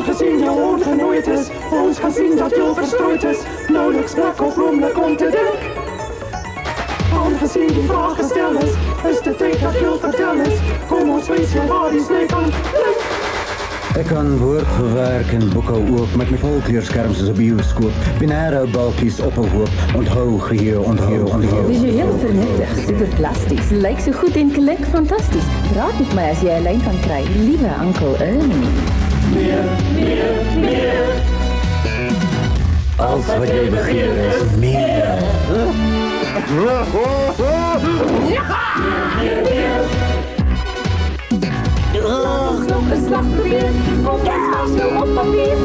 Aangezien je ongenooid is, ons gaan zien dat je verstrooid is, nauwelijks plek of roemelijk om te dek. Aangezien die vraag gesteld is, is de tijd dat je vertellen is, kom ons wees je waar die snee kan Ik kan woordverwerk en boeke oop met my volkleurskerms as 'n bioskoop. Binêre balkies op 'n hoop. Onthou geheue, onthou, onthou. Visueel vernietig, super plastisch. Lijkt zo goed en klink fantastisch. Praat met mij als jij een lijn kan krijgen. Lieve Uncle Ernie. Meer, meer, meer. Als wat jy begeer is meer. Nog een slag probeer. Kom eens maar snel op papier.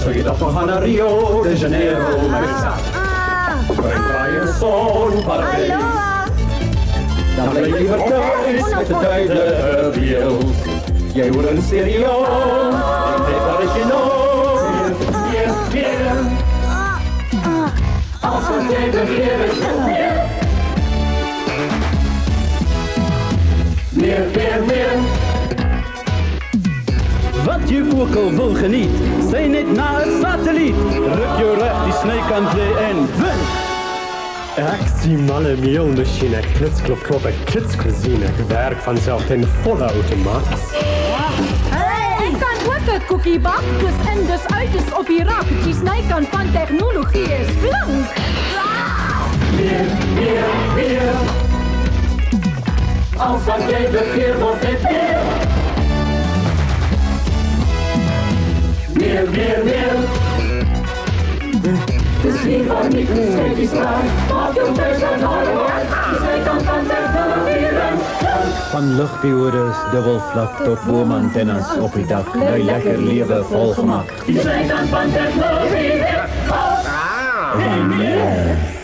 Zou je dat we gaan naar Rio de Janeiro Stone, Parijs. Dan blijf je thuis met de beeld. Jij wordt een stereo, en je Als wat jij begeert is meer. Meer. Wat je ook al wil geniet, zijn niet naar een satelliet. Ruk je recht die weer in. Win! Ik zie malle meelmachine, klitsklop klop en klitscuisine. Ik werk vanzelf in volle automatisch. Ik kan ook het cookie bak, dus en dus uit is op die rak. Die snijkant van technologie is blank. Meer, meer, meer. Als wat jij begeert wordt het meer. Meer, meer, meer. Dus hier waar niet de scheepjes klaar. Maak hem thuis en harde hart. Je zijt dan kan terugvieren. Van luchtpioeders, dubbelvlak tot boomantennas op je dak. Nou lekker leven volgemaakt. Je zijt dan van terugvieren. Ah, en meer.